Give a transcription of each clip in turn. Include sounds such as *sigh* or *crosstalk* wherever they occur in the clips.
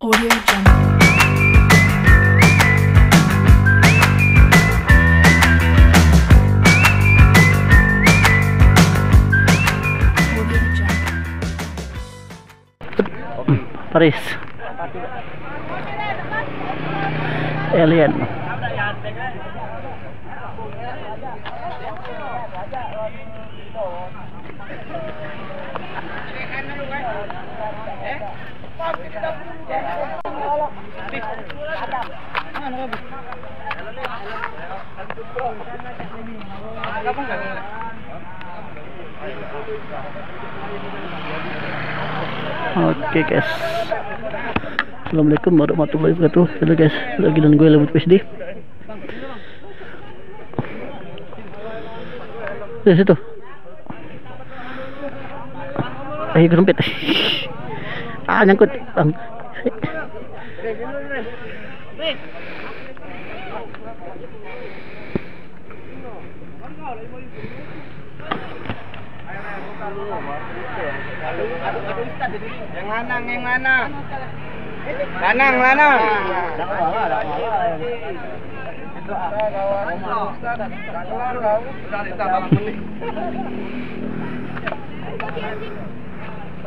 Audio Jungle. Jungle. Hmm, Paris Alien Oke guys. Assalamualaikum warahmatullahi wabarakatuh. Halo guys. Lagi dengan gue Lemut PSD Di situ. Eh gue sempit *laughs* Ah nyangkut bang Yang lanang, yang lanang. Lanang, lanang.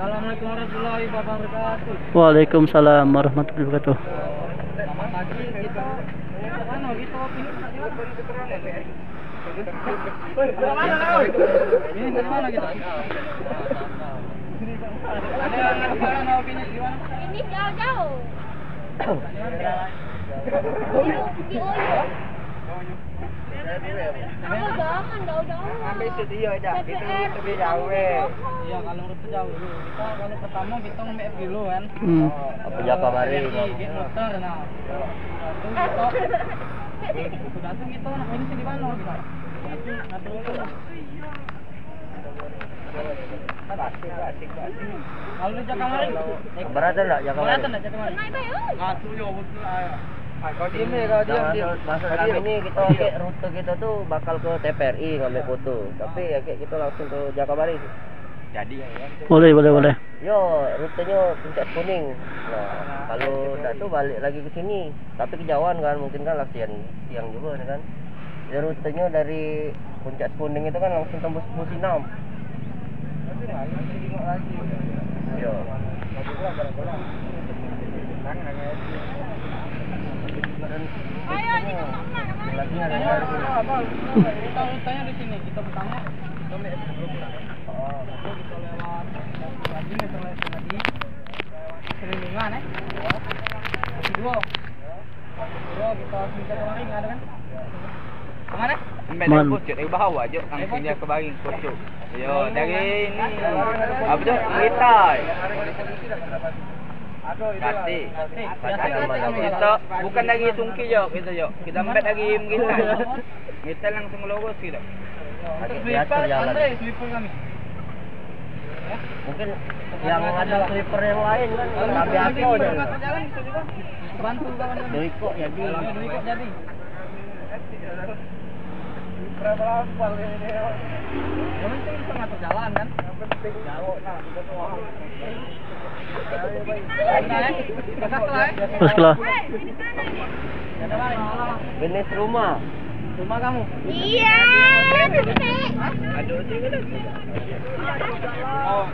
Assalamualaikum warahmatullahi wabarakatuh. Waalaikumsalam warahmatullahi wabarakatuh Selamat pagi kita. Mana kita Ini dari mana kita? Jauh-jauh. Di. Jangan jauh-jauh. Ambil studio aja, itu lebih jauh. Iya, kalau rute jauh dulu. Kita kalau pertama kita nge dulu kan. hmm. Apa Jaka Bari? Nah. Itu kita sudah tuh kita nak ini di mana kita? Satu itu. Kalau di Jaka Bari, Keberatan enggak Jakarta? Keberatan enggak Bari? Naik bayu. Kau ya, kau. Maksud kami ini kita kayak rute kita tuh bakal ke TPRI ngambil foto. Tapi ya kayak kita langsung ke Jakabari. Jadi ya. Boleh boleh boleh Yo, rutenya puncak kuning. Nah, kalau enggak tuh balik lagi ke sini. Tapi kejauhan kan, mungkin kan latihan siang juga kan. Ya rutenya dari puncak kuning itu kan langsung tembus Musinam. Yo. Dan Ayo, ini lagi ada Kita rutenya di sini. Kita pertama kita naik Oh, kita lewat lagi meter lewat lagi. Serindungan eh. Kedua. Kedua kita singkat kemarin ada kan? Ke mana? Man. Pucuk dari bawah je langsung dia ke baring pucuk. Yo dari ni apa tu? Ngitai. Kati. Kati. Kita bukan dari sungki kita je. Kita langsung lurus kita. Lagi Slipper, biasa jalan. Andre, slipper kami. Mungkin yang ada slipper yang lain kan nggak aja. Bantu kawan kami. Doi kok jadi. Kok jadi. Berapa aspal ini? Yang penting bisa ngatur jalan kan? Yang penting jauh nah Terus kelah? Jenis rumah. Rumah kamu? Iya. Aduh. Oh.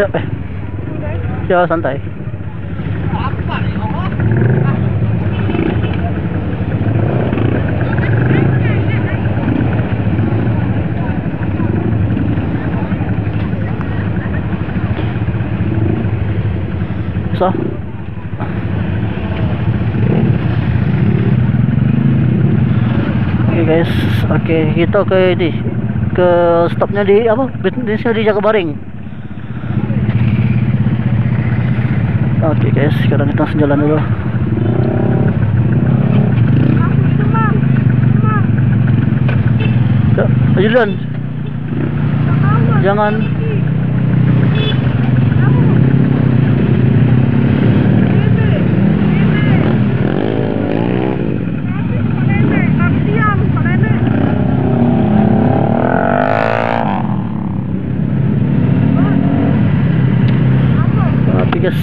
Ya Ya santai Apa nih? Oh. So Oke guys, oke kita ke ini ke stopnya di apa? Bisnisnya di Jakabaring. Oke guys, sekarang kita langsung jalan dulu. Ya, duluan. Jangan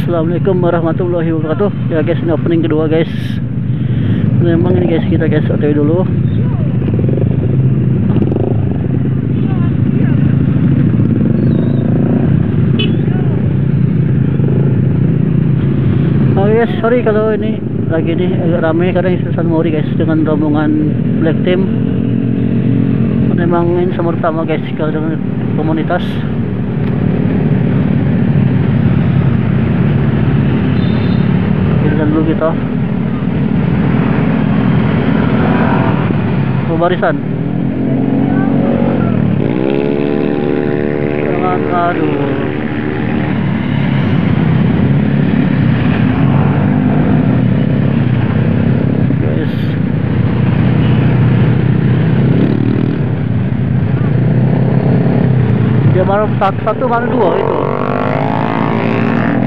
Assalamualaikum warahmatullahi wabarakatuh. Ya guys ini opening kedua guys. Memang ini guys kita guys otw dulu. Oh guys sorry kalau ini lagi ini agak ramai karena ini San Mori guys dengan rombongan Black Team. Memang ini sama pertama guys kalau dengan komunitas Oh, barisan? Jangan aduh. Dia baru satu, satu mana dua itu.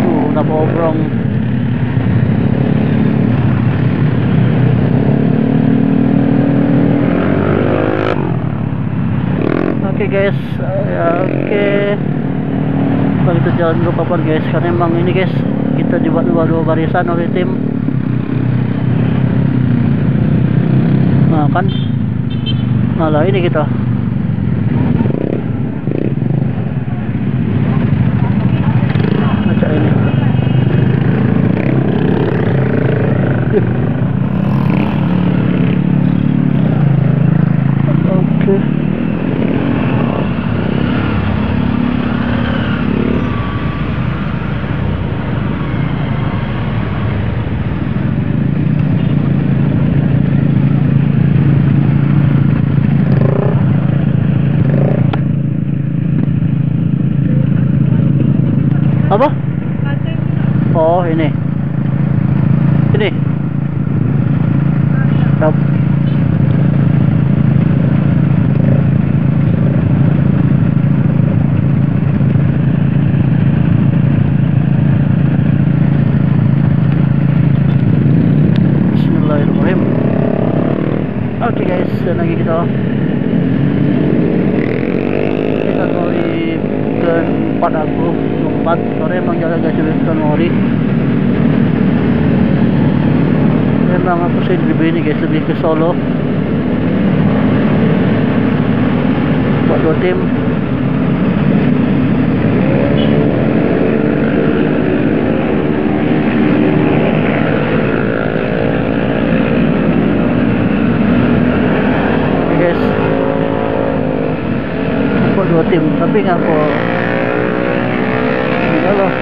Tuh, udah obrong Oke guys, ya oke. Kalau kita jalan dulu kapan guys, karena emang ini guys kita dibuat dua dua barisan oleh tim. Nah kan, malah ini kita. Baca ini. Ih. Oke. Apa? Oh, ini. Yap. Bismillahirrahmanirrahim. Oke guys, dan lagi kita kita di ke aku tempat sore emang guys di memang aku sih lebih ini guys lebih ke Solo. Buat dua tim. Guys. Buat dua tim. Tapi ngapa enggak loh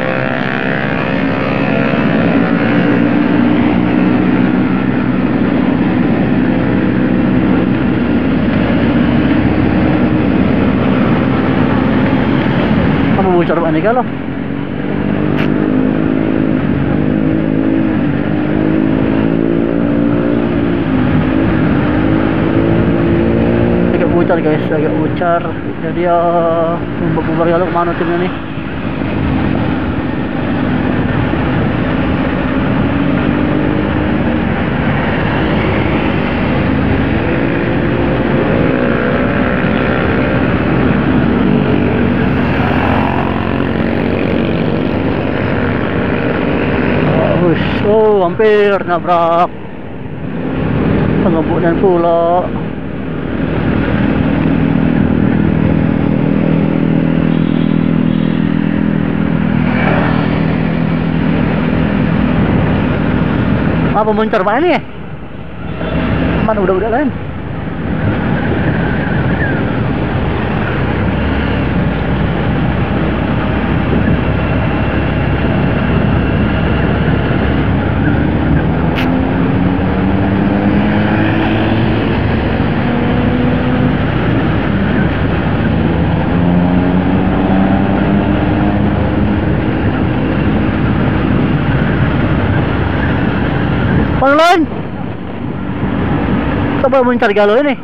bocor mana kalau agak bocor guys. Agak bocor jadi ya bubar kalau ke mana timnya nih Ush, oh hampir nabrak. Pengebunan pula. Apa muncul mana ni mana udah-udah lain? Saan ba mo yung targalo yun eh?